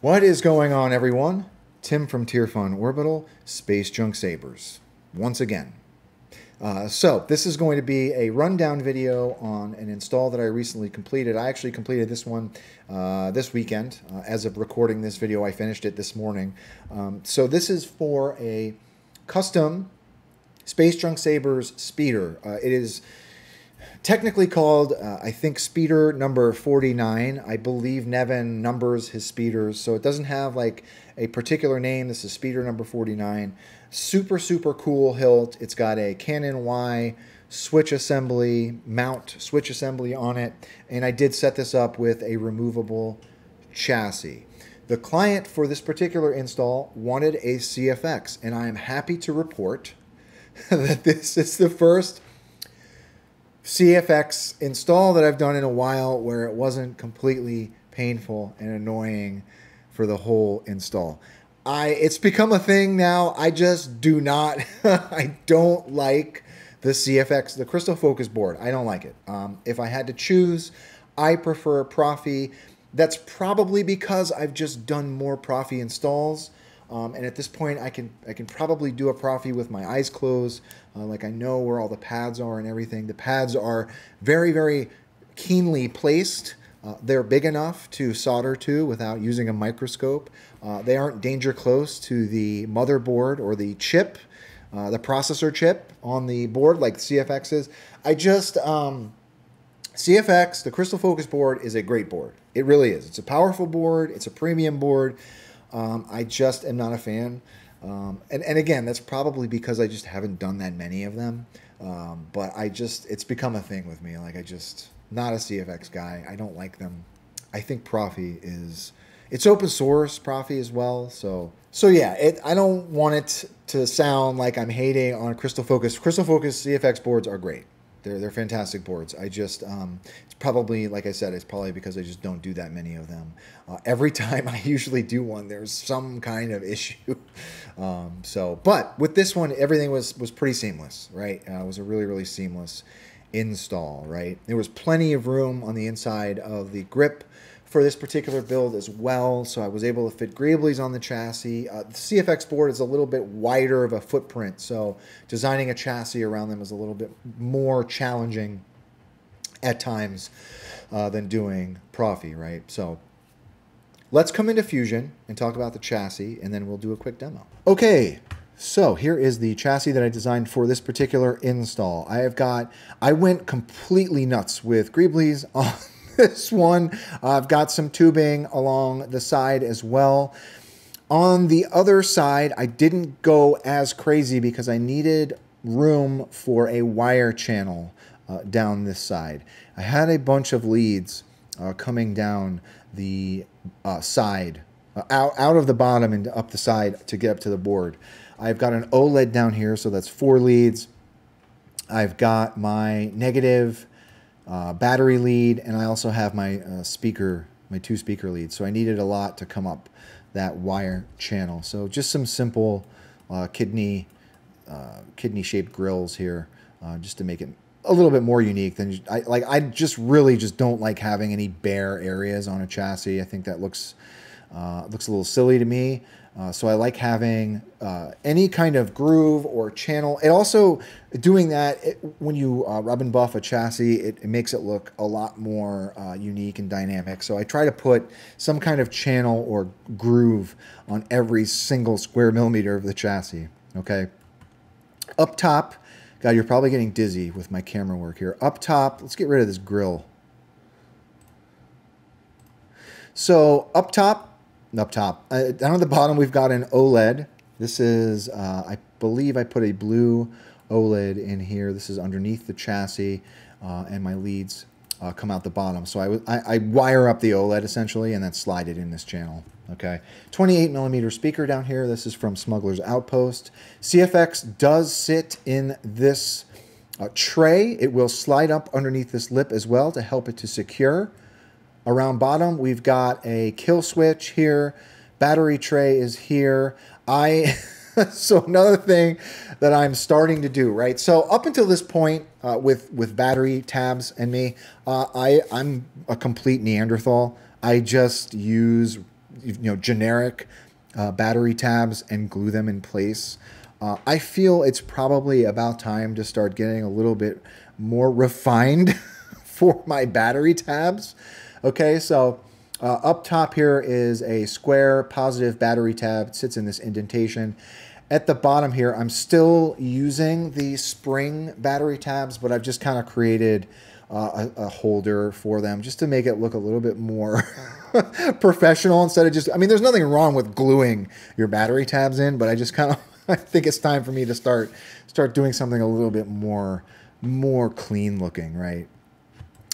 What is going on, everyone? Tim from Tierfon Orbital, Space Junk Sabers, once again. Uh, so, this is going to be a rundown video on an install that I recently completed. I actually completed this one uh, this weekend. Uh, as of recording this video, I finished it this morning. Um, so, this is for a custom Space Junk Sabers speeder. Uh, it is technically called, uh, I think, speeder number 49. I believe Nevin numbers his speeders, so it doesn't have like a particular name. This is speeder number 49. Super, super cool hilt. It's got a Canon Y switch assembly, mount switch assembly on it, and I did set this up with a removable chassis. The client for this particular install wanted a CFX, and I am happy to report that this is the first CFX install that I've done in a while where it wasn't completely painful and annoying for the whole install. I it's become a thing now. I just do not I don't like the CFX, the Crystal Focus board. I don't like it. Um, if I had to choose, I prefer Proffie. That's probably because I've just done more Proffie installs. Um, and at this point, I can I can probably do a Proffie with my eyes closed. Uh, like I know where all the pads are and everything. The pads are very very keenly placed. Uh, they're big enough to solder to without using a microscope. Uh, they aren't danger close to the motherboard or the chip, uh, the processor chip on the board like CFX is. I just um, CFX, the Crystal Focus board, is a great board. It really is. It's a powerful board. It's a premium board. Um, I just am not a fan. Um, and, and again, that's probably because I just haven't done that many of them. Um, but I just, it's become a thing with me. Like, I just, not a CFX guy. I don't like them. I think Proffie is, it's open source, Proffie as well. So, so yeah, it, I don't want it to sound like I'm hating on Crystal Focus. Crystal Focus CFX boards are great. They're, they're fantastic boards. I just, um, it's probably, like I said, it's probably because I just don't do that many of them. Uh, every time I usually do one, there's some kind of issue. um, so, but with this one, everything was, was pretty seamless, right? Uh, it was a really, really seamless install, right? There was plenty of room on the inside of the grip for this particular build as well. So I was able to fit Greeblies on the chassis. Uh, the CFX board is a little bit wider of a footprint, so designing a chassis around them is a little bit more challenging at times uh, than doing Proffie, right? So let's come into Fusion and talk about the chassis, and then we'll do a quick demo. Okay, so here is the chassis that I designed for this particular install. I have got, I went completely nuts with Greeblies on this one. I've got some tubing along the side as well. On the other side, I didn't go as crazy because I needed room for a wire channel uh, down this side. I had a bunch of leads uh, coming down the uh, side, uh, out, out of the bottom and up the side to get up to the board. I've got an OLED down here, so that's four leads. I've got my negative uh, battery lead, and I also have my uh, speaker, my two speaker leads. So I needed a lot to come up that wire channel. So just some simple uh, kidney uh, kidney shaped grills here, uh, just to make it a little bit more unique than I like. I just really just don't like having any bare areas on a chassis. I think that looks uh, looks a little silly to me. Uh, so I like having uh, any kind of groove or channel. It also, doing that, it, when you uh, rub and buff a chassis, it, it makes it look a lot more uh, unique and dynamic. So I try to put some kind of channel or groove on every single square millimeter of the chassis, okay? Up top, God, you're probably getting dizzy with my camera work here. Up top, let's get rid of this grill. So up top, up top. Uh, down at the bottom, we've got an OLED. This is, uh, I believe I put a blue OLED in here. This is underneath the chassis, uh, and my leads uh, come out the bottom. So I, I, I, wire up the OLED essentially, and then slide it in this channel. Okay, 28 millimeter speaker down here. This is from Smuggler's Outpost. CFX does sit in this uh, tray. It will slide up underneath this lip as well to help it to secure. Around bottom, we've got a kill switch here. Battery tray is here. I so another thing that I'm starting to do, right? So up until this point, uh, with with battery tabs and me, uh, I I'm a complete Neanderthal. I just use you know generic uh, battery tabs and glue them in place. Uh, I feel it's probably about time to start getting a little bit more refined for my battery tabs. Okay, so uh, up top here is a square positive battery tab. It sits in this indentation. At the bottom here, I'm still using the spring battery tabs, but I've just kind of created uh, a, a, holder for them just to make it look a little bit more professional instead of just, I mean, there's nothing wrong with gluing your battery tabs in, but I just kind of, I think it's time for me to start, start doing something a little bit more, more clean looking, right?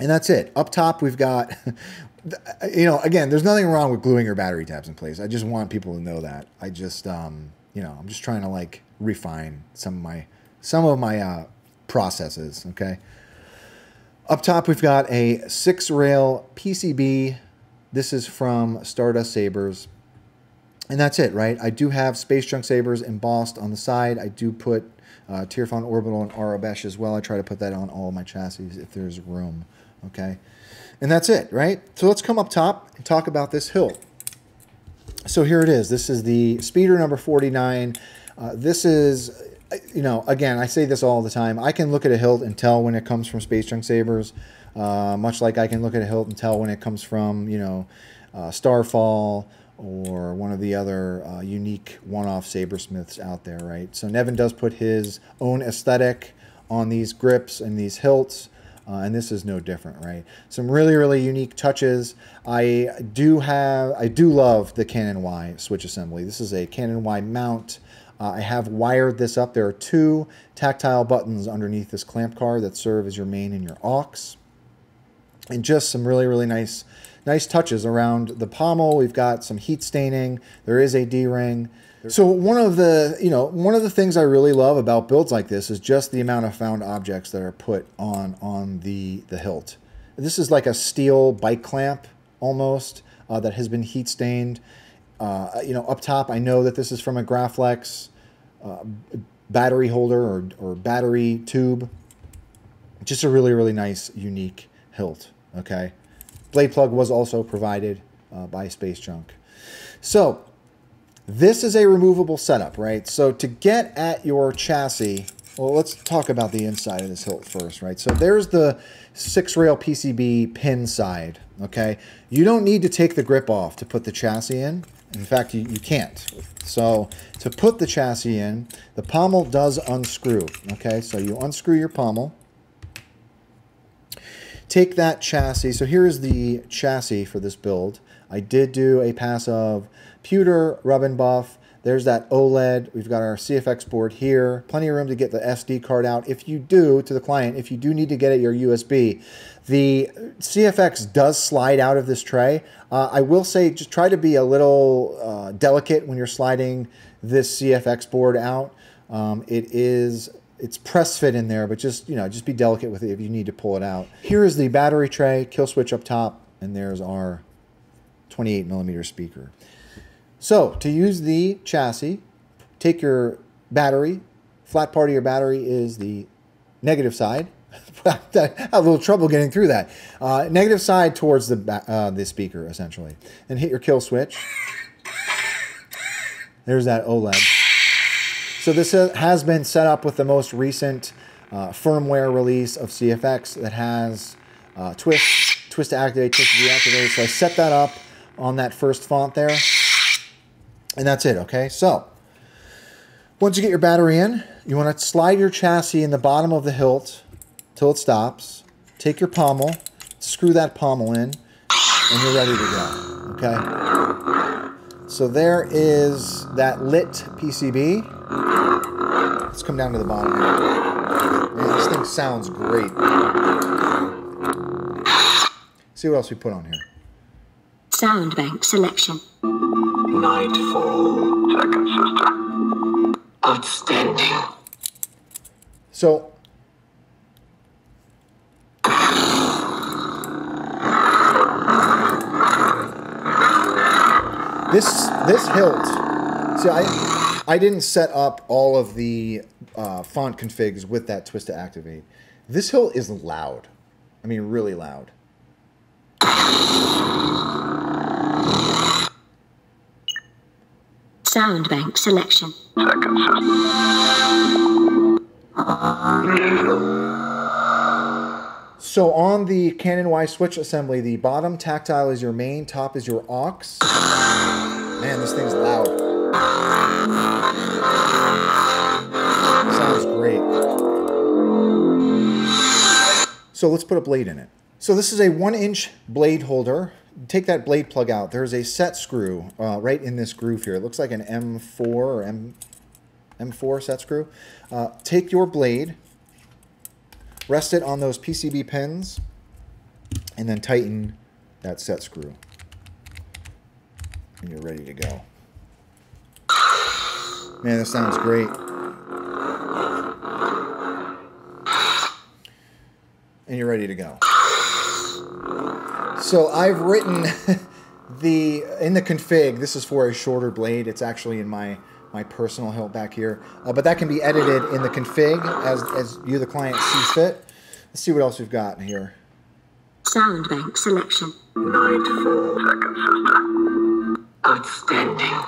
And that's it. Up top, we've got, you know, again, there's nothing wrong with gluing your battery tabs in place. I just want people to know that. I just, um, you know, I'm just trying to like refine some of my some of my uh, processes. Okay. Up top, we've got a six rail PCB. This is from Stardust Sabers. And that's it, right? I do have Space Junk Sabers embossed on the side. I do put uh, Orbital and Aurebesh as well. I try to put that on all my chassis if there's room. Okay. And that's it, right? So let's come up top and talk about this hilt so here it is. This is the speeder number 49. Uh, this is, you know, again, I say this all the time. I can look at a hilt and tell when it comes from Space Junk Sabers, uh, much like I can look at a hilt and tell when it comes from, you know, uh, Starfall or one of the other uh, unique one-off sabersmiths out there, right? So Nevin does put his own aesthetic on these grips and these hilts. Uh, and this is no different, right? Some really, really unique touches. I do have, I do love the Canon Y switch assembly. This is a Canon Y mount. Uh, I have wired this up. There are two tactile buttons underneath this clamp card that serve as your main and your aux. And just some really, really nice, nice touches around the pommel. We've got some heat staining. There is a D-ring. So one of the, you know, one of the things I really love about builds like this is just the amount of found objects that are put on on the the hilt. This is like a steel bike clamp almost uh, that has been heat stained. Uh, you know, up top, I know that this is from a Graflex uh, battery holder or, or battery tube. Just a really, really nice, unique hilt. Okay. Blade plug was also provided uh, by Space Junk. So this is a removable setup, right? So to get at your chassis, well, let's talk about the inside of this hilt first, right? So there's the six rail PCB pin side, okay? You don't need to take the grip off to put the chassis in. In fact, you, you can't. So to put the chassis in, the pommel does unscrew, okay? So you unscrew your pommel. Take that chassis. So here is the chassis for this build. I did do a pass of pewter, rub and buff. There's that OLED. We've got our CFX board here. Plenty of room to get the SD card out. If you do, to the client, if you do need to get it your USB, the CFX does slide out of this tray. Uh, I will say just try to be a little uh, delicate when you're sliding this CFX board out. Um, it is it's press fit in there, but just you know just be delicate with it if you need to pull it out. Here is the battery tray, kill switch up top, and there's our 28 millimeter speaker. So to use the chassis, take your battery. Flat part of your battery is the negative side. I had a little trouble getting through that. Uh, negative side towards the, uh, the speaker, essentially. And hit your kill switch. There's that OLED. So this has been set up with the most recent uh, firmware release of CFX that has uh, twist, twist to activate, twist to deactivate. So I set that up on that first font there. And that's it, okay? So, once you get your battery in, you want to slide your chassis in the bottom of the hilt till it stops. Take your pommel, screw that pommel in, and you're ready to go, okay? So there is that lit PCB. Let's come down to the bottom Man, this thing sounds great. See what else we put on here. Sound bank selection. Nightfall. Second sister. Outstanding. So this this hilt. See, I I didn't set up all of the uh, font configs with that twist to activate. This hilt is loud. I mean, really loud. Sound bank selection. Second sister. So on the Canon Y switch assembly, the bottom tactile is your main, top is your aux. Man, this thing's loud. Sounds great. So let's put a blade in it. So this is a one inch blade holder. Take that blade plug out. There's a set screw uh, right in this groove here. It looks like an M4 or M, M4 set screw. Uh, take your blade, Rest it on those PCB pins and then tighten that set screw. And you're ready to go. Man, this sounds great. And you're ready to go. So I've written the in the config. This is for a shorter blade. It's actually in my my personal hilt back here. Uh, but that can be edited in the config as, as you, the client, see fit. Let's see what else we've got here. Sound bank selection. Nightfall. Second sister. Outstanding.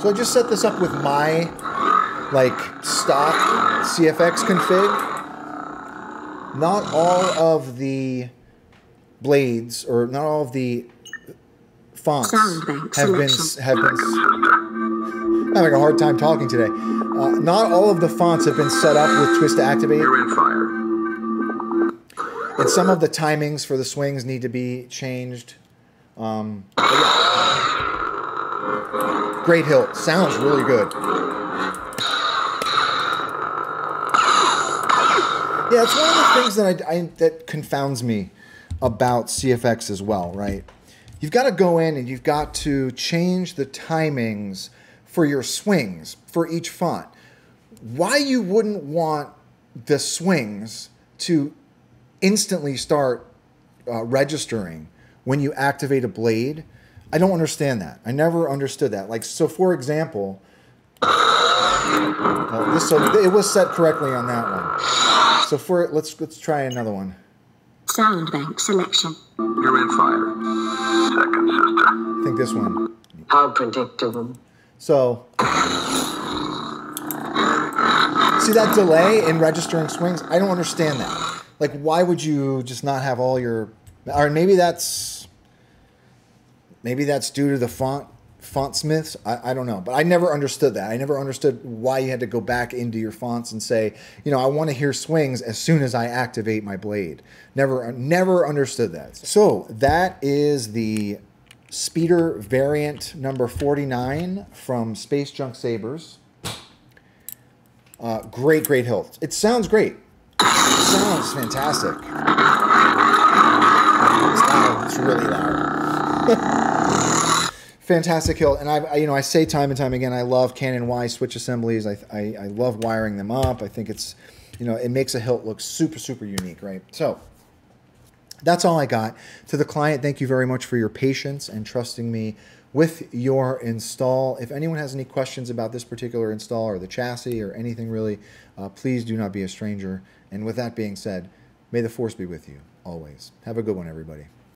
So I just set this up with my like stock CFX config. Not all of the blades or not all of the fonts Sound have been have been I'm having a hard time talking today. Uh, not all of the fonts have been set up with twist to activate, You're in fire. and some of the timings for the swings need to be changed. Um, yeah. Great hilt. Sounds really good. Yeah, it's one of the things that I, I that confounds me about CFX as well, right? You've got to go in and you've got to change the timings for your swings for each font. Why you wouldn't want the swings to instantly start uh, registering when you activate a blade? I don't understand that. I never understood that. Like, so for example, uh, this so it was set correctly on that one. So for it, let's let's try another one. Sound bank selection. You're in fire. Second sister. I think this one. How predictable. So see that delay in registering swings? I don't understand that. Like, why would you just not have all your? Or maybe that's maybe that's due to the font font smiths. I, I don't know, but I never understood that. I never understood why you had to go back into your fonts and say, you know, I want to hear swings as soon as I activate my blade. Never, never understood that. So that is the speeder variant number 49 from Space Junk Sabers. Uh, great, great hilt. It sounds great. It sounds fantastic. It's loud. It's really loud. fantastic hilt. And I, I, you know, I say time and time again, I love Canon Y switch assemblies. I, I, I love wiring them up. I think it's, you know, it makes a hilt look super, super unique, right? So that's all I got. To the client, thank you very much for your patience and trusting me with your install. If anyone has any questions about this particular install or the chassis or anything really, uh, please do not be a stranger. And with that being said, may the force be with you always. Have a good one, everybody.